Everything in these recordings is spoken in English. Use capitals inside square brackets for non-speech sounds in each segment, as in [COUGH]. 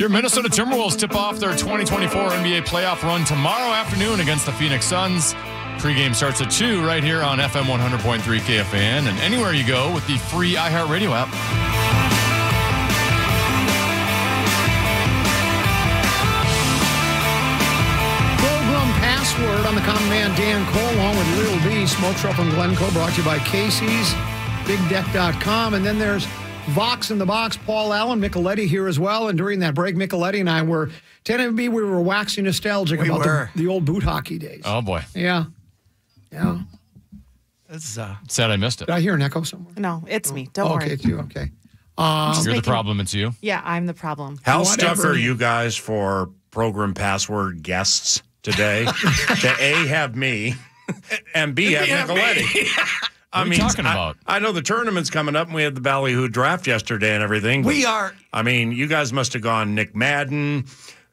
Your Minnesota Timberwolves tip off their 2024 NBA playoff run tomorrow afternoon against the Phoenix Suns. Pregame starts at 2 right here on FM 100.3 KFAN and anywhere you go with the free iHeartRadio app. Program password on the common man Dan Cole along with Lil B, Smoke Show from Glencoe, brought to you by Casey's, BigDeck.com. And then there's Vox in the Box, Paul Allen, Micheletti here as well. And during that break, Micheletti and I were, 10 we were waxing nostalgic We about the, the old boot hockey days. Oh, boy. Yeah. Yeah. It's, uh, Sad I missed it. Did I hear an echo somewhere? No, it's me. Don't Oh, worry. okay, it's you. Okay. You're the problem, it's you. Yeah, I'm the problem. How Whatever. stuck are you guys for program password guests today? [LAUGHS] to A, have me, and B, have Micheletti. [LAUGHS] I mean, talking about? I, know the tournament's coming up, and we had the Ballyhoo draft yesterday and everything. but, we are. I mean, you guys must have gone Nick Madden,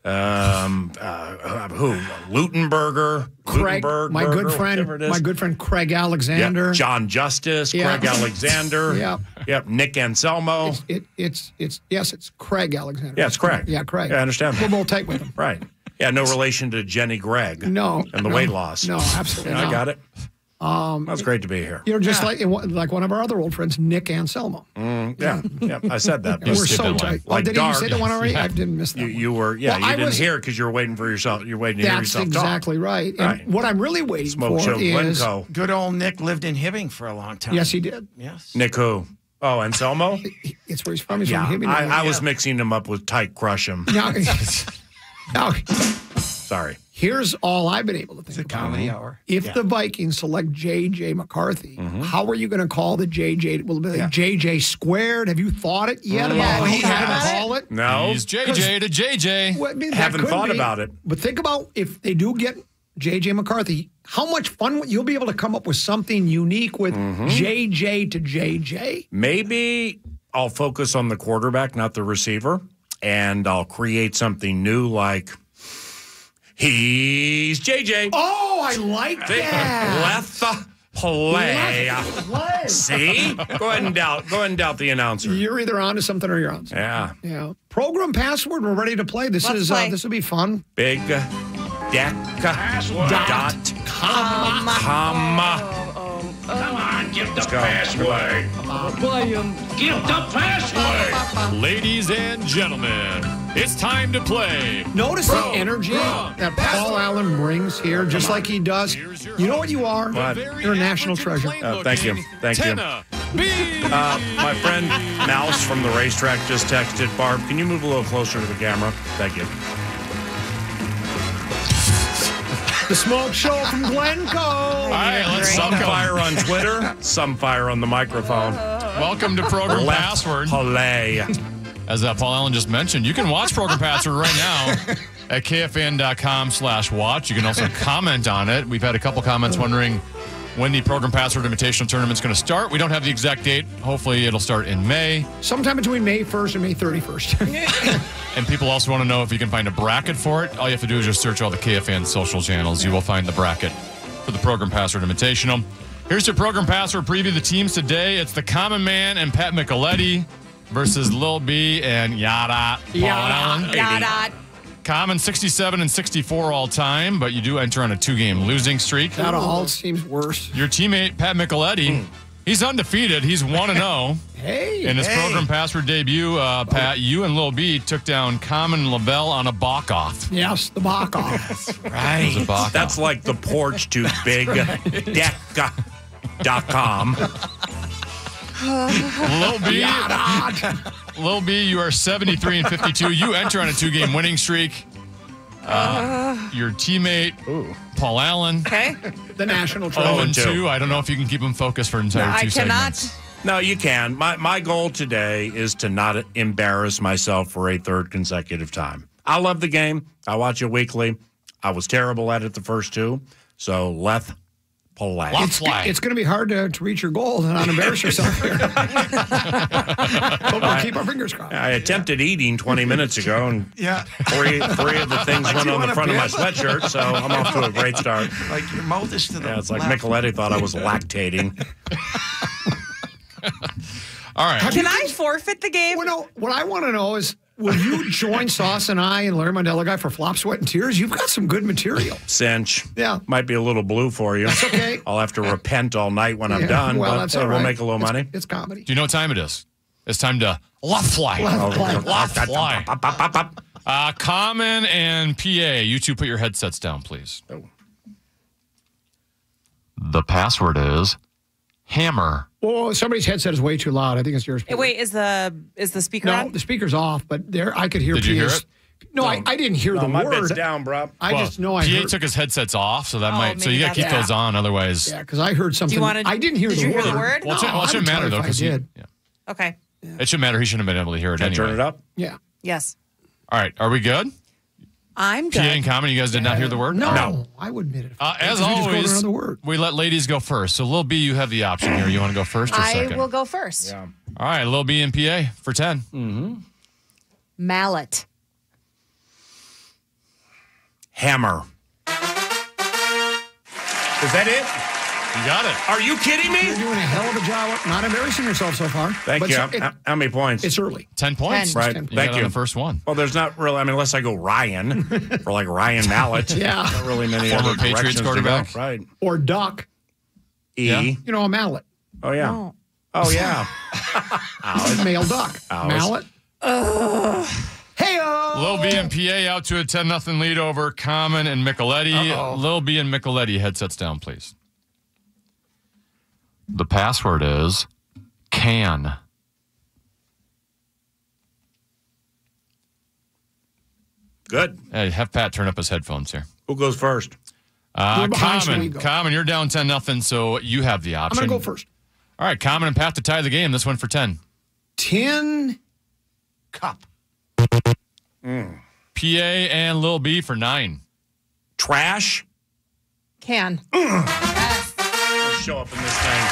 um, uh, who, Lutenberger, Craig, Lutenberg, my Berger, good friend, whatever it is. my good friend Craig Yeah, Alexander. John Justice, Yeah. Craig Alexander. [LAUGHS] Yeah. Yep. Nick Anselmo. It's, it, it's it's yes, it's Craig Alexander. Yeah, it's Craig. Yeah, Craig. Yeah, I understand We're that. both tight with him. Right. Yeah, no relation to Jenny Craig. No, And the no, weight loss. No, absolutely. Yeah, I got it. Um, That's great to be here. You know, just like like one of our other old friends, Nick Anselmo. Yeah, yeah, I said that. [LAUGHS] We're so tight. Like oh, did dark. you say that one already? [LAUGHS] I didn't miss that. You, you were, yeah, Well, you I didn't was- hear because you were waiting for yourself. You're waiting to hear yourself exactly right. And Right. what I'm really waiting. Smoke for is Glencoe. Good old Nick lived in Hibbing for a long time. yes, he did. Yes. Nick who? Oh, Anselmo? It's where he's from. He's yeah, from Hibbing. I, I was mixing him up with Tyke Crusham. now, [LAUGHS] now, Sorry. Here's all I've been able to think It's a about. comedy hour. If the Vikings select J.J. McCarthy, Mm-hmm. how are you going to call the J.J.? Will it be like Yeah. J.J. squared? Have you thought it yet about Yeah, how he has. to call it? No. He's JJ to JJ. Well, I mean, Haven't thought be. about it. But think about if they do get J.J. McCarthy, how much fun will you'll be able to come up with something unique with Mm-hmm. J.J. to J.J. Maybe I'll focus on the quarterback, not the receiver, and I'll create something new like he's JJ. Oh, I like See? that. Let the play. Play. See? Go ahead and doubt. Go ahead and doubt the announcer. You're either on to something or you're on. Something. Yeah. Yeah. Program password. We're ready to play. This Let's is play. Uh, this will be fun. Big deck dot com. comma. Come on, give the Let's go. password. Give the password. Ladies and gentlemen, it's time to play. Notice the energy that Paul Allen brings here, just like he does. You know what you are? What? You're a national treasure. Uh, thank you. Thank you. Uh, my friend Mouse from the racetrack just texted Barb. Can you move a little closer to the camera? Thank you. The Smoke Show from Glencoe. All right, let's Some fire on Twitter, some fire on the microphone. Welcome to Program Left Password. Play. As uh, Paul Allen just mentioned, you can watch Program Password right now [LAUGHS] at kfan.com slash watch. You can also comment on it. We've had a couple comments wondering when the Program Password Invitational Tournament's going to start. We don't have the exact date. Hopefully, it'll start in May. Sometime between May 1st and May 31st. [LAUGHS] And people also want to know if you can find a bracket for it. All you have to do is just search all the KFAN social channels. You will find the bracket for the Program Password Invitational. Here's your Program Password preview. The teams today, it's the Common Man and Pat Micheletti versus Lil B and Yada. Paul Yada. Allen. Dot, dot. Common 67 and 64 all time, but you do enter on a two game losing streak. that all seems worse. Your teammate, Pat Micheletti, he's undefeated. He's 1 0. [LAUGHS] Hey. In his Hey. program password debut, uh, Pat, you and Lil B took down Common Lavelle on a balk off. Yes, the Bach off. [LAUGHS] Right. That's like the porch to [LAUGHS] bigdeck.com. Lil B, [LAUGHS] Lil B, you are 73 and 52. You enter on a two game winning streak. Uh, your teammate, Paul Allen, Okay. the national 0 treasure. and two. I don't know if you can keep him focused for an entire I two cannot. segments. No, you can. My my goal today is to not embarrass myself for a third consecutive time. I love the game. I watch it weekly. I was terrible at it the first two. So let's play. Let's. It's going to be hard to, to reach your goal and not embarrass yourself here. [LAUGHS] but we'll keep our fingers crossed. I attempted eating 20 minutes ago, and Yeah. three three of the things Like went on the front of my sweatshirt, so I'm off to a great [LAUGHS] start. Like your mouth is to the Yeah, it's like left. Micheletti thought I was [LAUGHS] lactating. All right. Have Can I forfeit the game? Well, no, what I want to know is will you join [LAUGHS] Sauce and I and Larry Mandela guy for Flop, Sweat, and Tears? You've got some good material. Cinch. Yeah. Might be a little blue for you. That's okay. [LAUGHS] I'll have to repent all night when I'm done, well, but that's hey, all we'll make a little It's- money. It's comedy. Do you know what time it is? It's time to left fly. Left fly. Left fly. [LAUGHS] Uh, Common and PA, you two put your headsets down, please. Oh. The password is hammer. Oh, somebody's headset is way too loud. I think it's yours. Eh, Wait, is the is the speaker No, on? the speaker's off, but there I could hear. Did you hear it? No, I, I didn't hear No, the my word. bed's down, bro. I just know I PA heard. took his headsets off, so that Oh, might. So maybe you got to keep that's- those on, otherwise. yeah, because I heard something. wanna- I didn't hear did the you word. hear the word? Well, it No, shouldn't, well, it shouldn't matter though, because I did. yeah. Okay. it shouldn't matter. He shouldn't have been able to hear it Can I anyway. turn it up? Yeah. Yes. All right, are we good? I'm PA and good. Common, you guys did not hear the word. No, All right. I would admit it. Uh, as Because we just go to always, another word. we let ladies go first. So, Lil B, you have the option here. You want to go first or I second? will go first. Yeah. All right, Lil B and PA for 10. Mallet. Hammer. Is that it? You got it. Are you kidding me? You're doing a hell of a job. Not embarrassing yourself so far. Thank but you. so- How- it- How many points? it's early. 10 points. Ten. right. ten. You Thank got you. on the first one. Well, there's not really. I mean, unless I go Ryan [LAUGHS] or like Ryan Mallett. Yeah. Not really many Former other Patriots directions to quarterback. go. Right. Or duck. E. Yeah. You know, a mallet. Oh yeah. Oh. Oh yeah. [LAUGHS] Male duck. Ours. Mallet. Hey, Lil B and PA out to a 10 nothing lead over Common and Micheletti. Lil B and Micheletti, headsets down, please. The password is can. Good. Hey, have Pat turn up his headphones here. Who goes first? Uh, We're behind, so we Common, go. Common, you're down 10 nothing, so you have the option. I'm going to go first. All right, Common and Pat to tie the game. This one for 10. 10 cup. PA and Lil B for 9. Trash. Can. Let's [CLEARS THROAT] show up in this thing.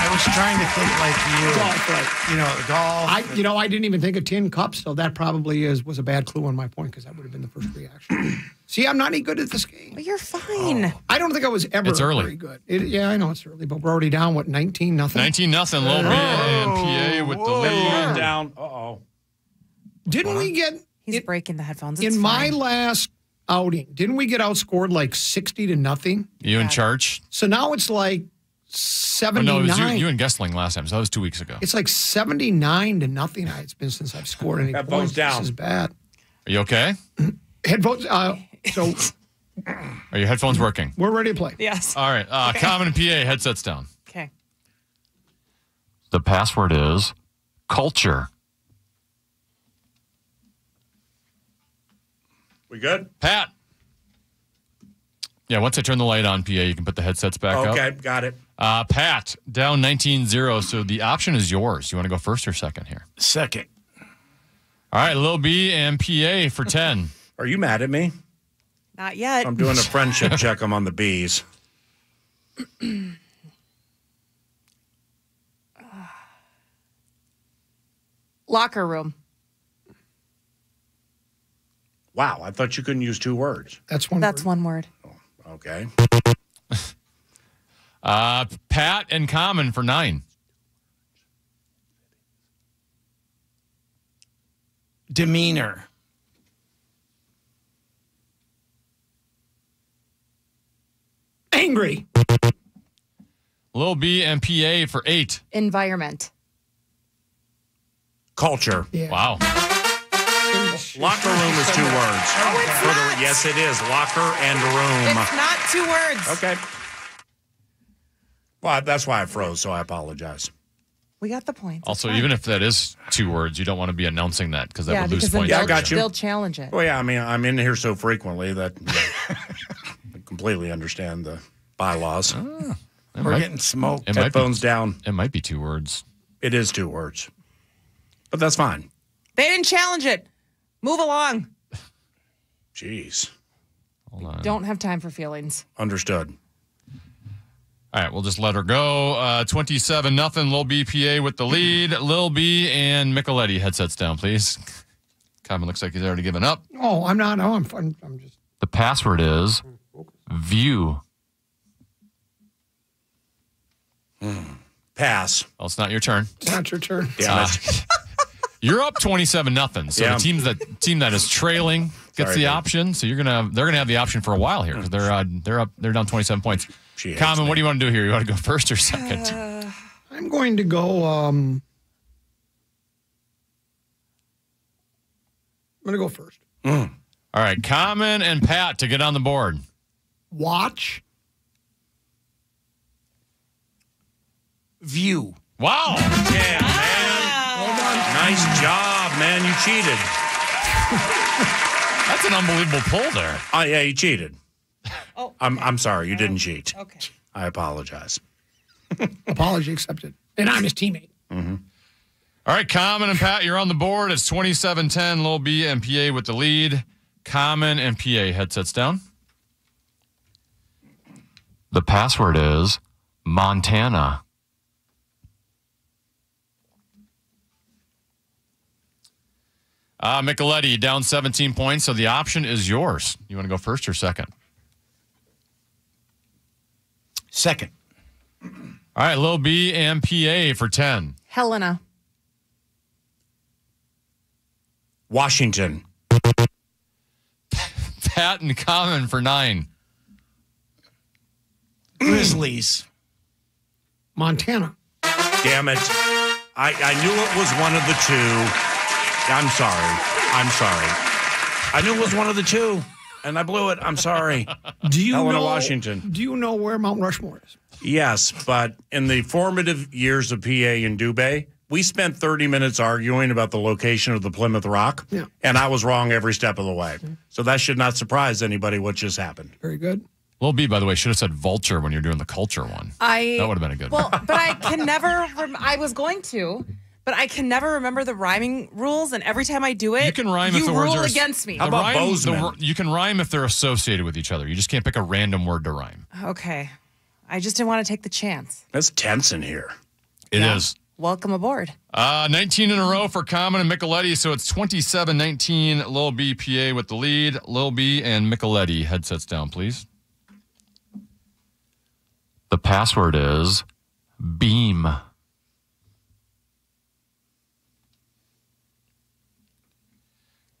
I was trying to think like you. Golf, right. You know, golf. I, you know, I didn't even think of tin cups, so that probably is was a bad clue on my point because that would have been the first reaction. [CLEARS THROAT] See, I'm not any good at this game. But you're fine. I don't think I was ever It's early. very good. It, yeah, I know it's early, but we're already down what 19 nothing. 19 nothing. Lil B and PA with the lead. down. Uh oh. Didn't we get He's it- breaking the headphones. It's in my last outing? Didn't we get outscored like 60 to nothing? You in charge? So now it's like Oh, 79. no, it was you, you and Gessling last time, so that was two weeks ago. It's like 79 to nothing. It's been since I've scored any Headphones points. down. This is bad. Are you okay? [CLEARS THROAT] Headphones. Uh, so [LAUGHS] Are your headphones working? we're ready to play. Yes. All right, uh, Common PA, headsets down. Okay. The password is culture. We good? Pat. Yeah, once I turn the light on, PA, you can put the headsets back up. Okay, got it. Uh, Pat, down 19 0. So the option is yours. You want to go first or second here? Second. All right, Lil B and PA for [LAUGHS] 10. Are you mad at me? Not yet. I'm doing a [LAUGHS] friendship check. I'm on the bees. [CLEARS THROAT] Locker room. Wow, I thought you couldn't use two words. That's one. That's word. one word. Okay. [LAUGHS] Uh, Pat and Common for 9. Demeanor. Angry. Lil B and PA for 8. Environment. Culture. Yeah. Wow. Locker room is two words. Oh, it's For the- not. yes, it is. Locker and room. It's not two words. Okay. Well, that's why I froze, so I apologize. We got the points. It's Also, fine. even if that is two words, you don't want to be announcing that because that yeah, would lose points. Yeah, I got you. they'll challenge it. Well, yeah, I mean, I'm in here so frequently that [LAUGHS] I completely understand the bylaws. Ah, it We're might, getting smoked. it might be, Headphones down. it might be two words. It is two words, but that's fine. They didn't challenge it. Move along. Jeez. Hold on. Don't have time for feelings. Understood. All right, we'll just let her go. Uh, 27 nothing. Lil BPA with the lead. [CLEARS THROAT] Lil B and Micheletti headsets down, please. Common looks like he's already given up. Oh, I'm not. No, I'm. I'm, I'm just. The password is view. Pass. Well, it's not your turn. It's not your turn. Damn it. [LAUGHS] [LAUGHS] You're up 27 nothing. So Yeah. the teams that team that is trailing gets Sorry, the babe. option. So you're gonna they're gonna have the option for a while here because they're uh, they're up they're down 27 points. She Common, what do you want to do here? You want to go [LAUGHS] first or second? [SIGHS] I'm going to go. Um, I'm going to go first. All right, Common and Pat to get on the board. Watch. View. Wow. Damn, man. Nice job, man. You cheated. That's an unbelievable pull there. Oh, yeah, you cheated. Oh, I'm, I'm sorry. You didn't oh, cheat. okay. I apologize. Apology accepted. And I'm his teammate. Mm-hmm. All right, Common and Pat, you're on the board. It's 27 10. Lil B and PA with the lead. Common and PA headsets down. The password is Montana. Uh, Micheletti down 17 points, so the option is yours. You want to go first or second? Second. All right, Lil B and PA for 10. Helena. Washington. Pat and Common for 9. Grizzlies. Montana. Damn it. I, I knew it was one of the two. I'm sorry. I'm sorry. I knew it was one of the two, and I blew it. I'm sorry. Do you Helena, know Washington. Do you know where Mount Rushmore is? Yes, but in the formative years of PA and Dubé, we spent 30 minutes arguing about the location of the Plymouth Rock, Yeah. and I was wrong every step of the way. So that should not surprise anybody what just happened. Very good. Lil B, by the way, should have said vulture when you're doing the culture one. I That would have been a good well, one. but I can never. Rem- I was going to, but I can never remember the rhyming rules. And every time I do it, You can rhyme you if the words rule are against me. How The about rhyme- the Bozeman? wor- you can rhyme if they're associated with each other. You just can't pick a random word to rhyme. Okay, I just didn't want to take the chance. That's tense in here. It is. Welcome aboard. Uh, 19 in a row for Common and Micheletti, so it's 27-19. Lil B PA with the lead. Lil B and Micheletti headsets down, please. The password is beam.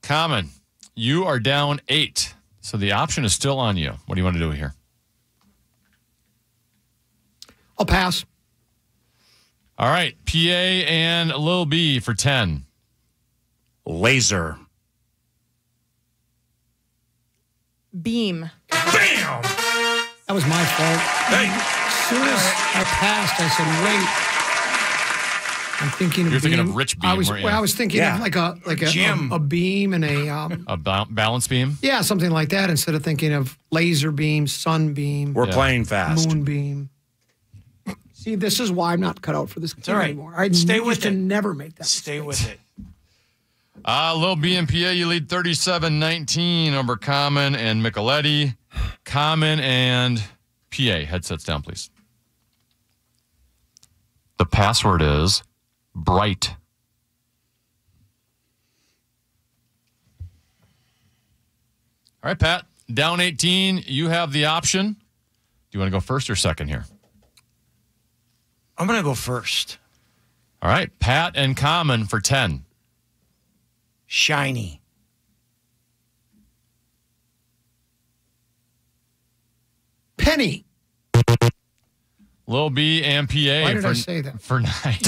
Common, you are down eight, so the option is still on you. What do you want to do here? I'll pass. All right, PA and Lil B for 10. Laser. Beam. Bam! That was my fault. Hey, As soon as I passed, I said, "Wait." I'm thinking of You're thinking beam. of Rich I Beam, was, well, I was thinking Yeah. of like a like a, Jim. a, a beam and a um, [LAUGHS] A ba- balance beam? yeah something like that instead of thinking of laser beam, sunbeam, we're Yeah. playing fast. moonbeam. See, this is why I'm not cut out for this game all right. anymore. I Stay with to it. never make that. Stay mistake. with it. [LAUGHS] Uh, Lil B and PA, you lead 37 19 over Common and Micheletti. Common and PA, headsets down, please. The password is bright. All right, Pat, down 18. You have the option. Do you want to go first or second here? I'm going to go first. All right, Pat and Common for 10. Shiny. Penny. Lil B and PA Why did for, I say that? for nine.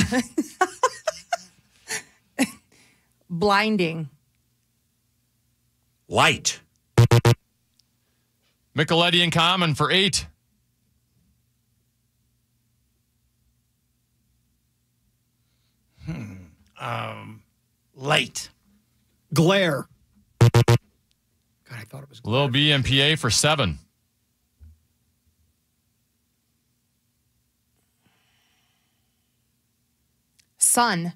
[LAUGHS] Blinding. Light. Micheletti and Common for eight. Hmm. Um, Light. Glare. God, I thought it was. Lil B and PA for seven. Sun.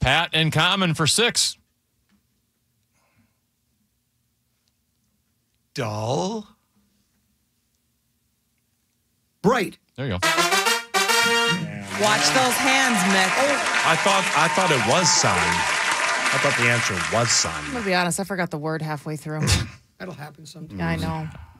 Pat and Common for six. Dull. Bright. There you go. Watch those hands, Mick. Oh. I thought I thought it was sun. I thought the answer was sun. I'm gonna be honest, I forgot the word halfway through. [LAUGHS] That'll happen sometime. I know.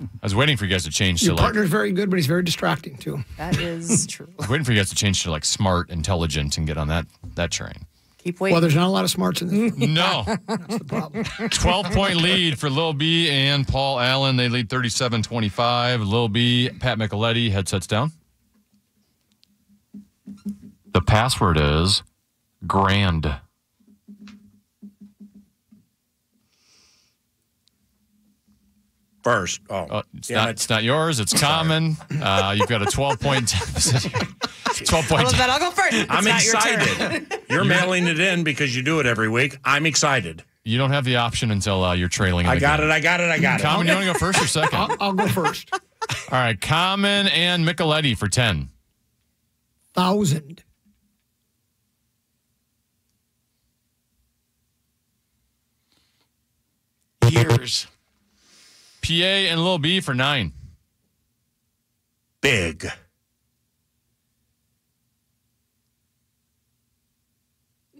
I was waiting for you guys to change Your to like. partner's very good, but he's very distracting too. That is [LAUGHS] true. I was waiting for you guys to change to like smart, intelligent, and get on that that train. Keep waiting. Well, there's not a lot of smarts in this. [LAUGHS] No. [LAUGHS] That's the problem. 12 point lead for Lil B and Paul Allen. They lead 37 25. Lil B, Pat Micheletti, headsets down. The password is grand. First. Oh, Uh, it's, yeah, not, it's not yours. It's common. Uh, you've got a 12 point deficit. [LAUGHS] 12 I point. love that. I'll go first. It's I'm not your excited. [LAUGHS] You're mailing it in because you do it every week. I'm excited. You don't have the option until uh, you're trailing. I got game. it. I got it. I got it. Common, you want to go first or second? I'll, I'll go first. All right, Common and Micheletti for 10. Thousand. Years. PA and Lil B for 9. Big.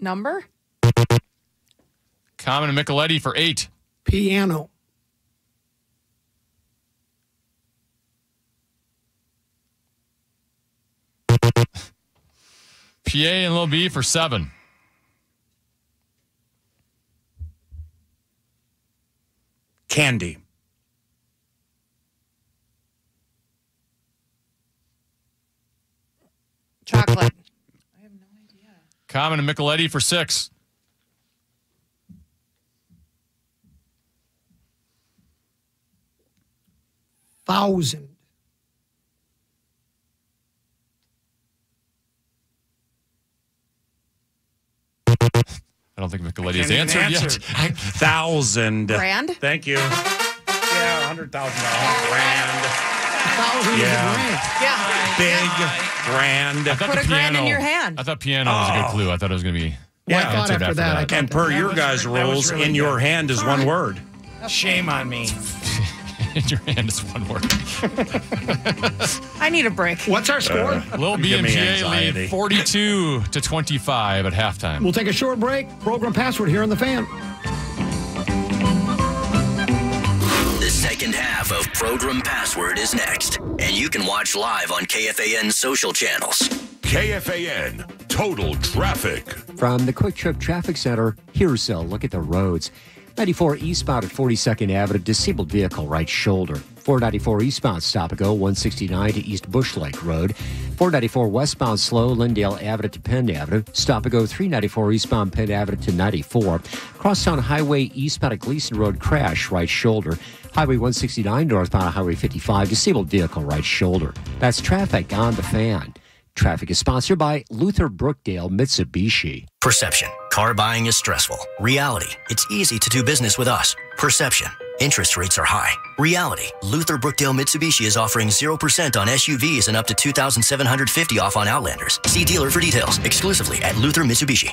Number? Common and Micheletti for 8. Piano. PA and Lil B for 7. Candy. Chocolate. Common and Micheletti for 6. Thousand. I don't think Micheletti has Can't even answered yet. answer. [LAUGHS] Thousand. Grand? Thank you. Yeah, hundred thousand dollars. Grand. Thousand Yeah. is grand. Yeah. Big. Grand. I thought Put the a grand in piano- your hand. I thought piano was a good oh. clue. I thought it was going to be. Well, I Yeah, thought answered after after that, I that. thought And per That your guys' re- rules, really in your hand is one word. Shame on me. [LAUGHS] In your hand is one word. I need a break. What's our score? Uh, Lil B Give and me PA anxiety. lead 42 to 25 at halftime. We'll take a short break. Program password here on the fan. Second half of Program Password is next, and you can watch live on KFAN social channels. KFAN Total Traffic. From the QuikTrip Traffic Center, here's a look at the roads. 94 eastbound at 42nd Avenue, disabled vehicle right shoulder. 494 eastbound stop and go, 169 to East Bush Lake Road. 494 westbound slow, Lyndale Avenue to Penn Avenue. Stop and go, 394 eastbound Penn Avenue to 94. Crosstown Highway eastbound at Gleason Road crash right shoulder. Highway 169 northbound Highway 55, disabled vehicle right shoulder. That's traffic on the fan. Traffic is sponsored by Luther Brookdale Mitsubishi. Perception. Car buying is stressful. Reality. It's easy to do business with us. Perception. Interest rates are high. Reality. Luther Brookdale Mitsubishi is offering 0% on SUVs and up to 2750 off on Outlanders. See dealer for details. Exclusively at Luther Mitsubishi.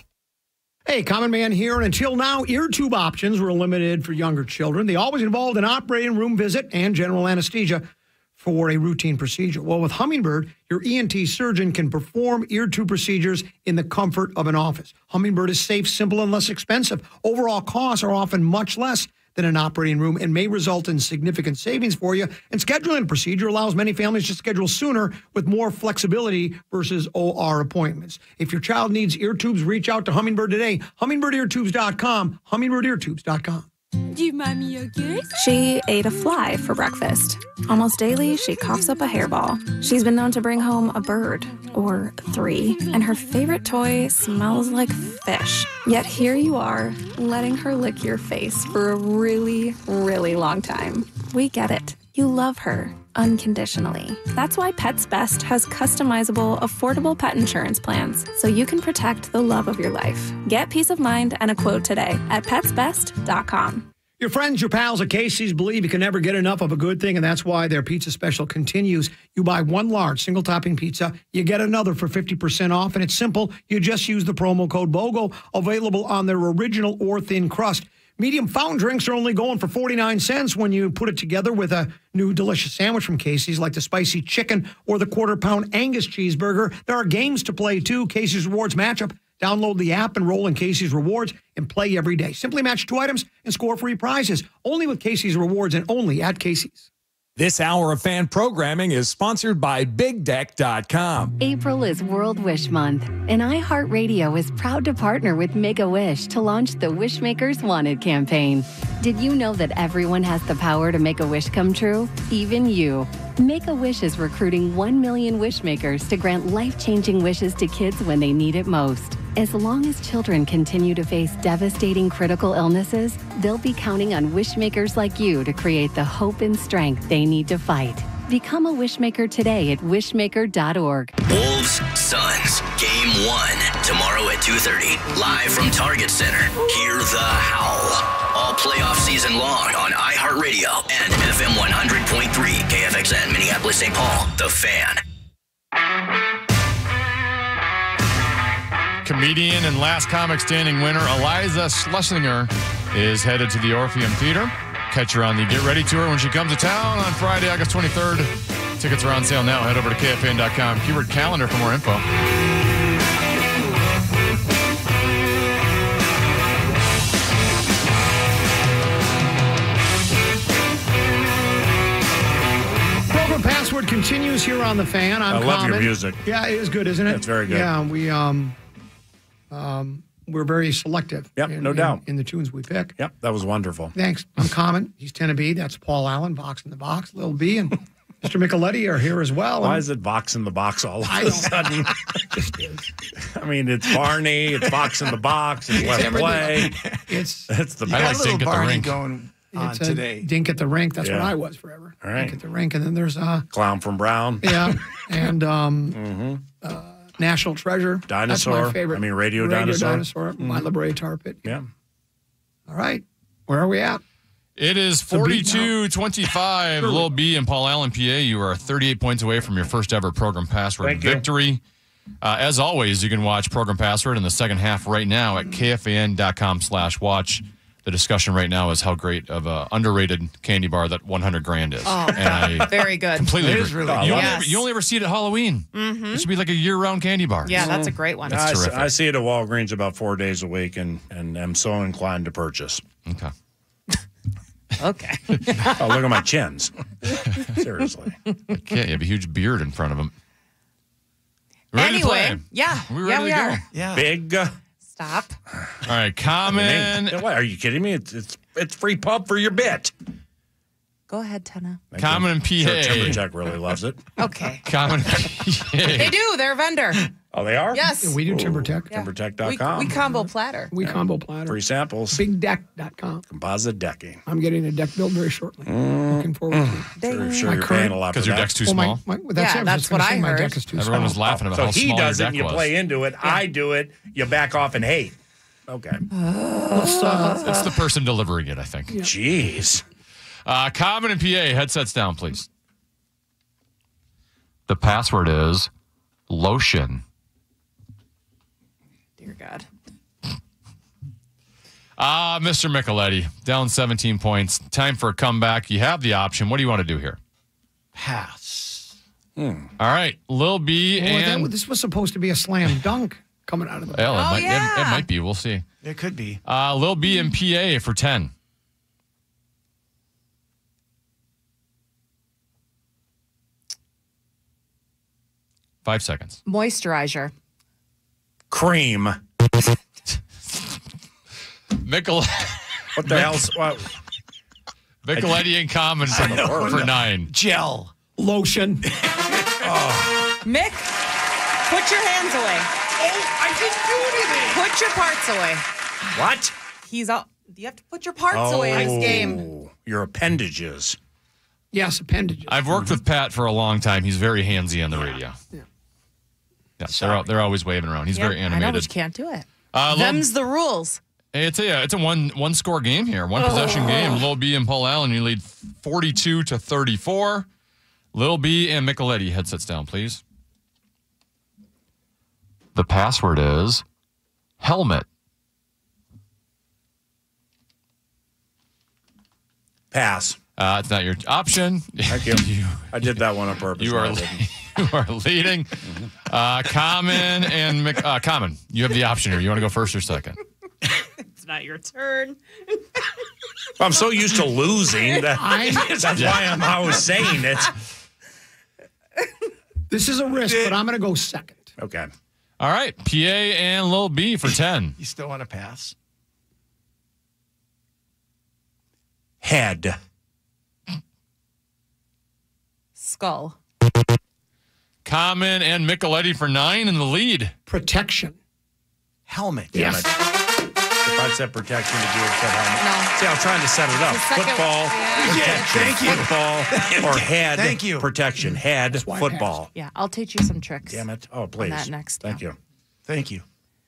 Hey, Common Man here. And until now, ear tube options were limited for younger children. They always involved an operating room visit and general anesthesia for a routine procedure. Well, with Hummingbird, your ENT surgeon can perform ear tube procedures in the comfort of an office. Hummingbird is safe, simple, and less expensive. Overall costs are often much less than an operating room and may result in significant savings for you. And scheduling procedure allows many families to schedule sooner with more flexibility versus OR appointments. If your child needs ear tubes, reach out to Hummingbird today. Hummingbirdeartubes.com. Hummingbirdeartubes.com. Mommy? She ate a fly for breakfast. Almost daily, she coughs up a hairball. She's been known to bring home a bird or three, and her favorite toy smells like fish. Yet here you are, letting her lick your face for a really, really long time. We get it. You love her unconditionally. That's why Pets Best has customizable, affordable pet insurance plans so you can protect the love of your life. Get peace of mind and a quote today at petsbest.com. Your friends, your pals at Casey's believe you can never get enough of a good thing, and that's why their pizza special continues. You buy one large single topping pizza, you get another for 50% off, and it's simple. You just use the promo code BOGO, available on their original or thin crust. Medium fountain drinks are only going for 49 cents when you put it together with a new delicious sandwich from Casey's, like the spicy chicken or the quarter pound Angus cheeseburger. There are games to play too. Casey's Rewards matchup Download the app, enroll in Casey's Rewards, and play every day. Simply match two items and score free prizes. Only with Casey's Rewards and only at Casey's. This hour of fan programming is sponsored by BigDeck.com. April is World Wish Month, and iHeartRadio is proud to partner with Make a Wish to launch the Wishmakers Wanted campaign. Did you know that everyone has the power to make a wish come true? Even you. Make a Wish is recruiting 1 million wishmakers to grant life changing wishes to kids when they need it most. As long as children continue to face devastating critical illnesses, they'll be counting on wishmakers like you to create the hope and strength they need to fight. Become a wishmaker today at wishmaker.org. Wolves, Suns, game one, tomorrow at 2.30, live from Target Center. Hear the howl. All playoff season long on iHeartRadio and FM 100.3, KFXN, Minneapolis, St. Paul, The Fan. Comedian and last comic standing winner Iliza Shlesinger is headed to the Orpheum Theater. Catch her on the Get Ready tour when she comes to town on Friday, August 23rd. Tickets are on sale now. Head over to KFAN.com. Keyword calendar for more info. Program password continues here on the fan. I'm I love your Common. music. Yeah, it is good, isn't it? It's very good. Yeah, we um, um, we're very selective. Yep, in, no in- doubt. in the tunes we pick. Yep, that was wonderful. Thanks. I'm Common. He's 10b That's Paul Allen, Vox in the Box. Lil B and [LAUGHS] Mr. Micheletti are here as well. Why is it Vox in the box all of I a don't- sudden? [LAUGHS] [LAUGHS] I mean, it's Barney, it's Vox in the box, it's Let's Play. It's It's the You got a best. little Dink at the Barney going on a today. Dink at the rink. That's what I was forever. All right. Dink at the rink. And then there's uh Clown from Brown. yeah, [LAUGHS] and um uh, National Treasure. Dinosaur. That's Dinosaur. my favorite. I mean, Radio Radio Dinosaur. Dinosaur. My La Brea Tar Pit. Yeah. All right. Where are we at? It is The beat 42 25. Lil B and Paul Allen, PA. You are 38 points away from your first ever program password Thank you. victory. Uh, as always, you can watch program password in the second half right now at kfan.com slash watch. The discussion right now is how great of a underrated candy bar that 100 grand is. Oh, and I very good. completely It agree. is really you, good. only Yes. ever, you only ever see it at Halloween. Mm-hmm. It should be like a year-round candy bar. Yeah, that's a great one. That's I, s- terrific. I see it at Walgreens about four days a week and, and am so inclined to purchase. Okay. [LAUGHS] Okay. Oh, look at my chins. Seriously. Okay, you have a huge beard in front of him. Ready to anyway, play? yeah. We yeah, we to go? are. Yeah. Big. uh, Stop. All right, common. What, are you kidding me? It's, it's, it's free pub for your bit. Go ahead, Tenna. Thank Common you. and Sure, PA. TimberTech really loves it. Okay. Common They do. They're a vendor. Oh, they are? Yes. We do TimberTech. Yeah. TimberTech.com. We, we combo platter. We combo platter. Free samples. BigDeck.com. Composite decking. I'm getting a deck built very shortly. Mm. Looking forward to it. Sure, sure My you're current- paying a lot Because your deck's too Well, small. my, my, that's, Yeah, it. That's just what say I My heard. deck is too Everyone was small. laughing about So how he small does it your and deck you play into it. I do it. You back off and hate. Okay. Uh, It's the person delivering it, I think. Jeez. Uh, Common and PA, headsets down, please. The password is lotion. Dear God. Ah, Mr. Micheletti, down 17 points. Time for a comeback. You have the option. What do you want to do here? Pass. All right, Lil B Boy, that and was- this was supposed to be a slam dunk coming out of the. well, it, Oh, might, it- it, might be. We'll see. It could be. Uh, Lil B and PA for 10. Five seconds. Moisturizer. Cream. Michel- What the hell's what? Micheletti and Common for, for nine. Gel. Lotion. [LAUGHS] oh. Mick, put your hands away. Oh, I didn't do anything. Put your parts away. What? He's all. You have to put your parts away in this game. Oh, Your appendages. Yes, appendages. I've worked with Pat for a long time. He's very handsy on the radio. Yeah. Yeah, they're, al- they're always waving around. He's Yep, very I know, but animated. you can't do it. Uh, Lil- Them's the rules. Hey, it's a it's a one one score game here, one possession game. Lil B and Paul Allen, you lead forty two to thirty four. Lil B and Micheletti, headsets down, please. The password is helmet. Pass. Uh, it's not your option. Thank you. [LAUGHS] I did that one on purpose. You are [LAUGHS] I didn't. you are leading. [LAUGHS] Uh, Common and Mc, uh, Common, you have the option here. You want to go first or second? It's not your turn. I'm so used to losing that [LAUGHS] I'm- that's why I'm always saying it. This is a risk, but I'm going to go second. Okay. All right, PA and Lil B for 10. [LAUGHS] You still want to pass? Head. Skull. Common and Micheletti for 9 in the lead. Protection. Helmet. Damn it. If I said protection, did you have said helmet? No. See, I was trying to set it up. Second- Football, Yeah. protection, Thank you. football, [LAUGHS] or head Thank you. protection, head why I football. Yeah, I'll teach you some tricks. Damn it. Oh, please. that next, Thank yeah. you. Thank you.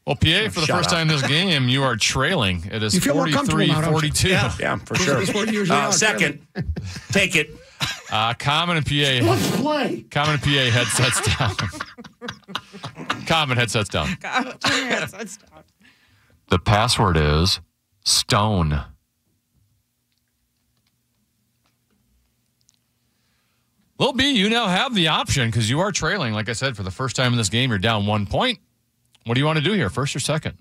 Well, PA, for the shut first up. time this game, you are trailing. It is You feel more comfortable 43 now, don't you? 42. Yeah. Yeah, for sure. This is what usually Uh, second, take it. Uh, Common and PA. Let's play. Common and PA [LAUGHS] headsets down. Common headsets down. The password is stone. Lil B, you now have the option because you are trailing. Like I said, for the first time in this game, you're down one point. What do you want to do here, first or second?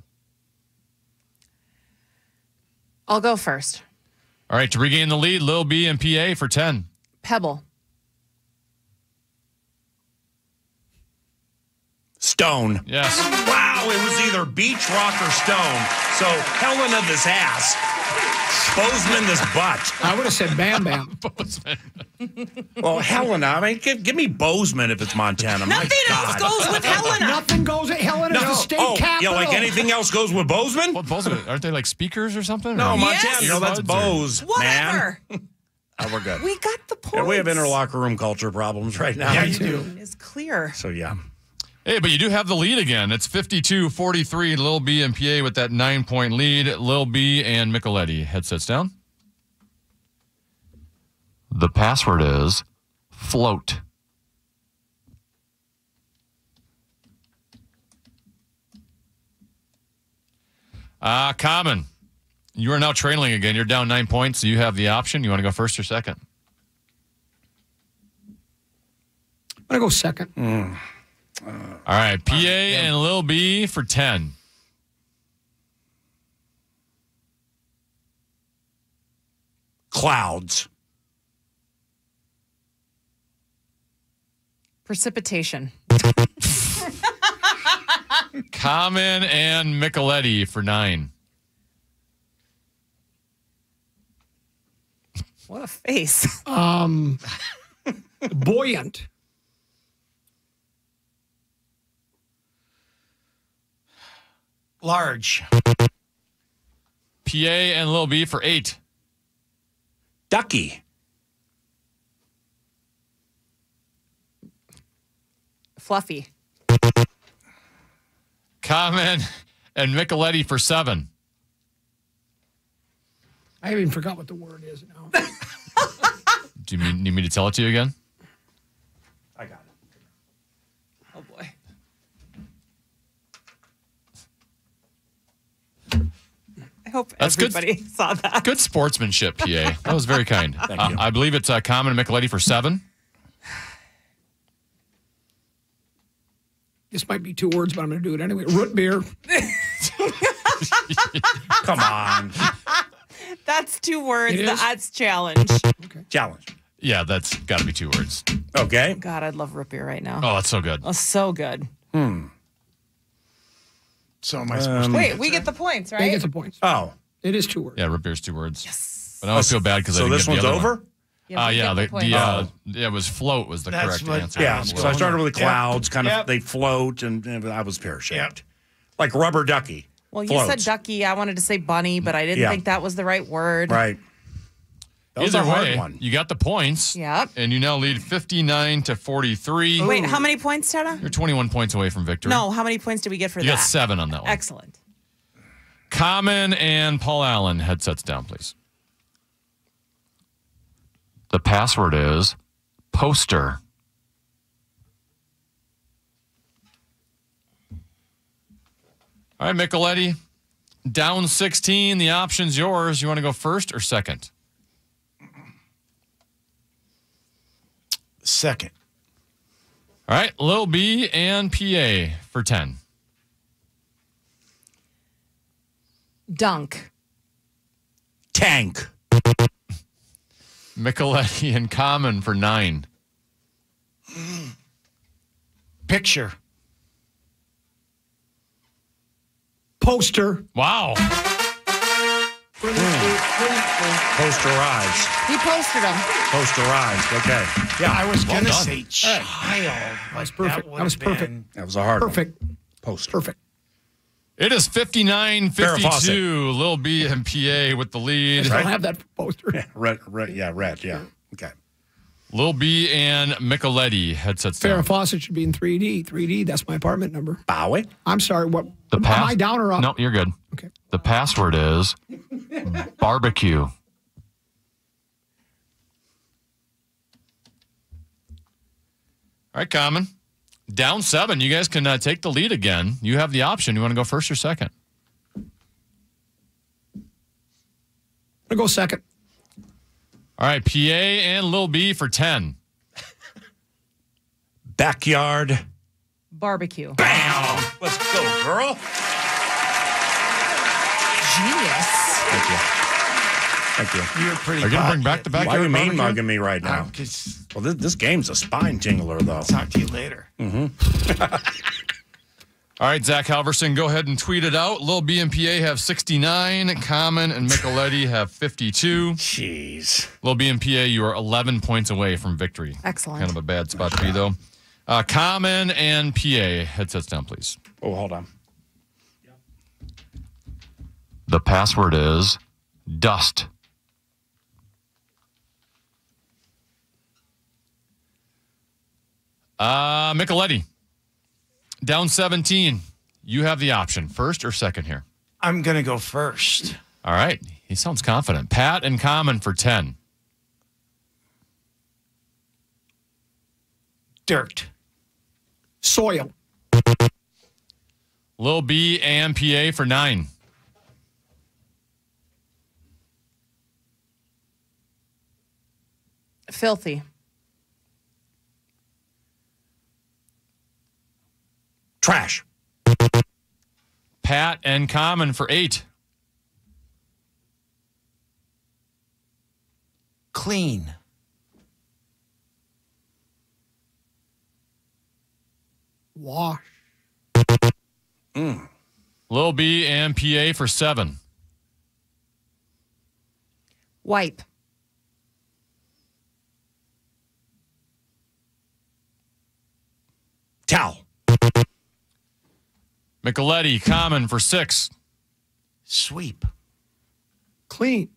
I'll go first. All right, to regain the lead, Lil B and PA for 10. Pebble. Stone. Yes. Wow, it was either beach rock or stone. So Helena this ass, Bozeman this butt. I would have said Bam Bam. [LAUGHS] Bozeman. well, Helena, I mean, give, give me Bozeman if it's Montana. My Nothing else God. goes with Helena. Nothing goes at Helen as No. the state oh, capital. yeah, like anything else goes with Bozeman? What balls are they? Aren't they like speakers or something? No, Or- Montana. No, that's Earbuds or- Bose, Whatever. man. [LAUGHS] Oh, we're good. We got the point. Yeah, we have interlocker room culture problems right now. Yeah, you do. It's clear. So, yeah. Hey, but you do have the lead again. It's 52 43. Lil B and PA with that nine point lead. Lil B and Micheletti. Headsets down. The password is float. Uh, common. You are now trailing again. You're down nine points, so you have the option. You want to go first or second? I'm going to go second. Hmm. Uh, All right, PA uh, and Lil B for 10. Clouds. Precipitation. [LAUGHS] Common and Micheletti for nine. What a face. [LAUGHS] Um, buoyant. Large. PA and Lil B for eight. Ducky. Fluffy. Common and Micheletti for seven. I even forgot what the word is now. [LAUGHS] Do you mean, need me to tell it to you again? I got it. Oh boy. I hope That's good. everybody saw that. Good sportsmanship, PA. [LAUGHS] That was very kind. Thank Uh, you. I believe it's uh, Common and Micheletti for seven. This might be two words, but I'm going to do it anyway. Root beer. [LAUGHS] Come on. [LAUGHS] That's two words. It is? That's challenge. Okay. Challenge. Yeah, that's got to be two words. Okay. God, I'd love root beer right now. Oh, that's so good. Oh, so good. Hmm. So am I supposed to Wait, we get the points, They right? get the points. Oh. It is two words. Yeah, root beer's two words. Yes. But I always feel bad because I So didn't this get the one's other over? One. Yeah, Uh, yeah, the, the the, points. uh, yeah, it was float was the That's correct what- answer. Yeah, Um, because I started with the Yep. clouds, kind of Yep. they float, and, and I was pear shaped, Yep. like rubber ducky. Well, you Floats. said ducky. I wanted to say bunny, but I didn't Yeah. think that was the right word. right? That was Either a hard way, one. you got the points. Yep. And you now lead 59 to 43. Wait, how many points, Tada? You're 21 points away from victory. No, how many points did we get for You that? got seven on that one. Excellent. Common and Paul Allen, headsets down, please. The password is poster. All right, Micheletti, down 16. The option's yours. You want to go first or second? Second. All All right, Lil B and PA for 10. Dunk. Tank. Micheletti and Common for 9. Picture. Poster. Wow. Hmm. Posterized. He posted them. Posterized. Okay. Yeah, I was Well gonna done. say child. That was perfect. would That was perfect. been- That was a hard Perfect. one. Poster. Perfect. It is 59 Farrah Fawcett. 52. Lil B and PA with the lead. I don't have that poster. Red, red, yeah, red, yeah. Okay. Lil B and Micheletti headsets down. Farrah Fawcett should be in 3D. 3D, that's my apartment number. Bowie. I'm sorry. What? The am pass- I down or up? No, you're good. Okay. The password is barbecue. All right, Common. Down seven. You guys can uh, take the lead again. You have the option. You want to go first or second? I'm going to go second. All right, PA and Lil B for 10. Backyard. Barbecue. Bam. Let's go, girl. Genius. Thank you. Thank you. You're pretty. Are you going to bring back the Why are backyard you mean barbecue? mugging me right now? Um, 'cause- Well, this, this game's a spine tingler, though. talk to you later. [LAUGHS] All right, Zach Halverson, go ahead and tweet it out. Lil B and PA have 69. Common and Micheletti have 52. Jeez. Lil B and PA, you are 11 points away from victory. Excellent. Kind of a bad spot to be, though. Uh, Common and PA, headsets down, please. Oh, hold on. The password is dust. Uh, Micheletti, down 17. You have the option, first or second here. I'm gonna go first. All right. He sounds confident. Pat and Common for 10. Dirt. Soil. Lil B and PA for 9. Filthy. Trash. Pat and Common for 8. Clean. Wash. Mm. Lil B and PA for 7. Wipe. Towel. Micheletti, Common for 6. Sweep. Clean.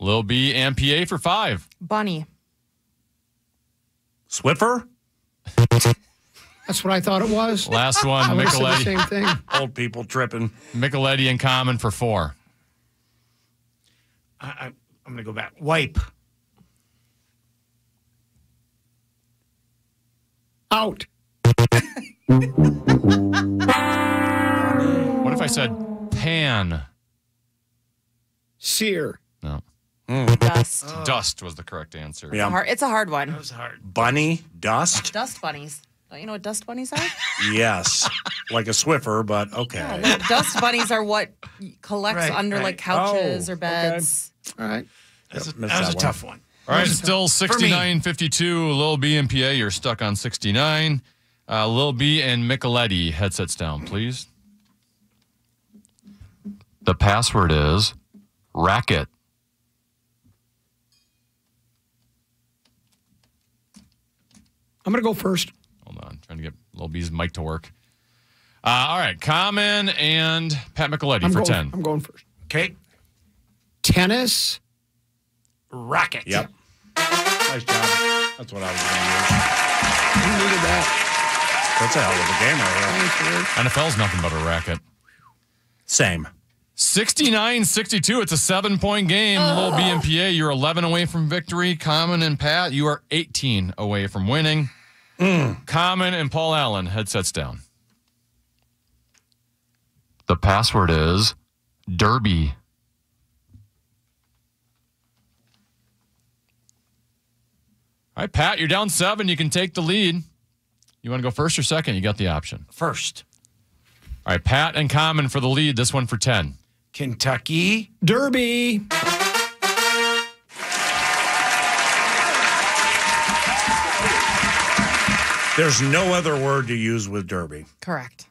Lil B and PA for 5. Bunny. Swiffer. [LAUGHS] That's what I thought it was. Last one, [LAUGHS] would have said the Micheletti. same thing. [LAUGHS] Old people tripping. Micheletti and Common for 4. I, I, I'm gonna go back. Wipe. Out. What if I said pan? Sear. No. Dust. Dust was the correct answer. Yeah. Hard, it's a hard one. That was hard. Bunny. Dust. Dust bunnies. Don't you know what dust bunnies are? [LAUGHS] yes. Like a Swiffer, but okay. No, dust bunnies are what collects Right, under right. like couches Oh, or beds. All right. That's a, Yep, missed that was a that one. tough one. All right, still 69 52. Lil B and PA, you're stuck on 69. Uh, Lil B and Micheletti, headsets down, please. The password is racket. I'm going to go first. Hold on, trying to get Lil B's mic to work. Uh, all right, Common and Pat Micheletti I'm for going, 10. I'm going first. Okay. Tennis. Racket. Yep. Nice job. That's what I was going to use. You needed that. That's a hell of a game right there. NFL's nothing but a racket. Same. 69 62. It's a seven point game. Lil B and PA, you're 11 away from victory. Common and Pat, you are 18 away from winning. Mm. Common and Paul Allen, headsets down. The password is Derby. All right, Pat, you're down seven. You can take the lead. You want to go first or second? You got the option. First. All right, Pat and Common for the lead. This one for 10. Kentucky. Derby. There's no other word to use with Derby. Correct.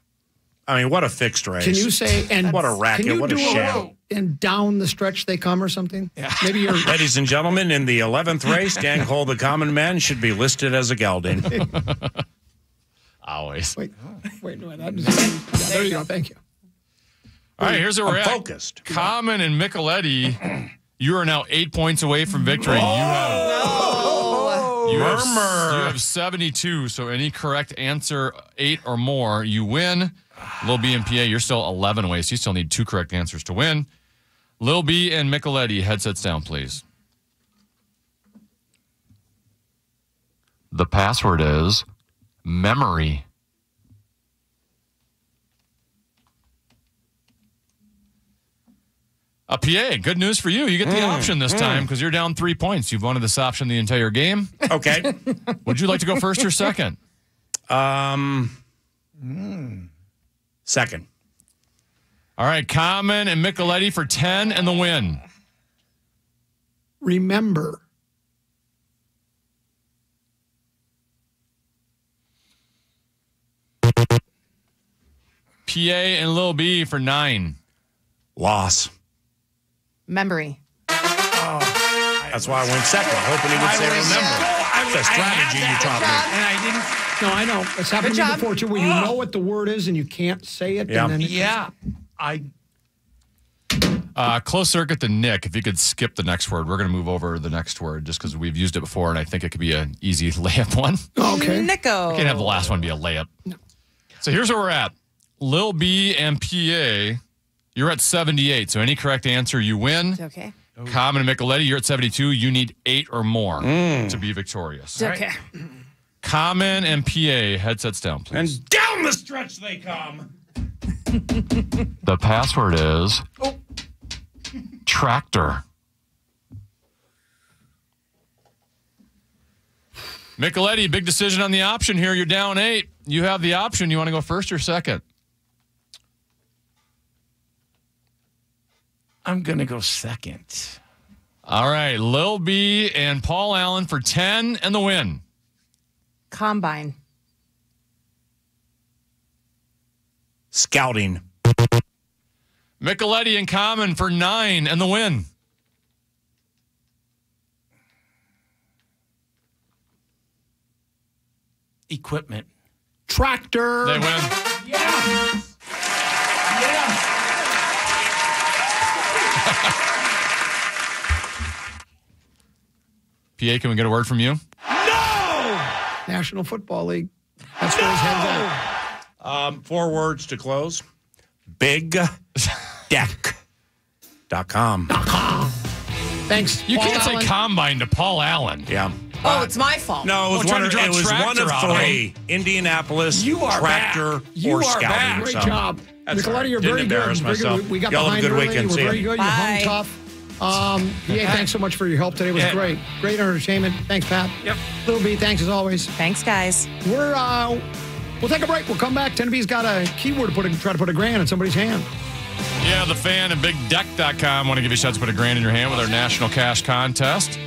I mean, what a fixed race. Can you say and what a Can racket? you What a do sham. and down the stretch they come or something? Yeah. Maybe you're [LAUGHS] Ladies and gentlemen, in the 11th race, [LAUGHS] Dan Cole, the common man, should be listed as a gelding. [LAUGHS] Always. Wait, wait, no, that is, yeah, there you go. Thank you. All right, here's where we're I'm at. focused. Common and Micheletti, [CLEARS THROAT] you are now eight points away from victory. Oh, you have. You have, Murmur. you have 72, so any correct answer, eight or more, you win. Lil B and PA, you're still 11 away, so you still need two correct answers to win. Lil B and Micheletti, headsets down, please. The password is memory. A PA, good news for you. You get the Mm, option this mm. time because you're down three points. You've wanted this option the entire game. Okay. [LAUGHS] Would you like to go first or second? Um, second. All right, Common and Micheletti for 10 and the win. Remember. PA and Lil B for nine. Loss. Memory. That's why I went second, hoping he would I say was- remember. I was- It's a I had strategy you taught me. And I didn't. No, I know. It's happened to me before too, where you know what the word is and you can't say it. Yeah. And then it- Yeah. I. Uh, close circuit to Nick. If you could skip the next word, we're going to move over the next word just because we've used it before, and I think it could be an easy [LAUGHS] layup one. Okay. Nico. Can't have the last one be a layup. So here's where we're at. Lil B and PA, you're at 78. So any correct answer, you win. Okay. Common and Micheletti, you're at 72. You need eight or more mm. to be victorious. Okay. Common and PA, headsets down, please. And down the stretch they come. [LAUGHS] The password is tractor. Micheletti, big decision on the option here. You're down eight. You have the option. You want to go first or second? I'm gonna go second. All right, Lil B and Paul Allen for 10 and the win. Combine. Scouting. Micheletti and Common for nine and the win. Equipment. Tractor. They win. Yeah. Yeah. PA, can we get a word from you? No! National Football League. That's where his head's at. Um, four words to close. Big deck.com. Thanks. You Paul can't say combine to Paul Allen. Yeah. Oh, it's my fault. No, it was, Oh, trying one, to of, it was one of three. Indianapolis, You are tractor, back. You or are scouting. back. Great So, job. that's all Micheletti, right. you're Didn't very embarrass good. myself. We, we got Y'all have a behind good early. weekend. You were See ya. very good. You Bye. hung tough. Um, PA, thanks so much for your help today. It was Yeah. great. Great entertainment. Thanks, Pat. Yep. Little B, thanks as always. Thanks, guys. We're uh, we'll take a break. We'll come back. 10B's got a keyword to put a, try to put a grand in somebody's hand. Yeah, the fan and bigdeck.com want to give you a shot to put a grand in your hand with our national cash contest.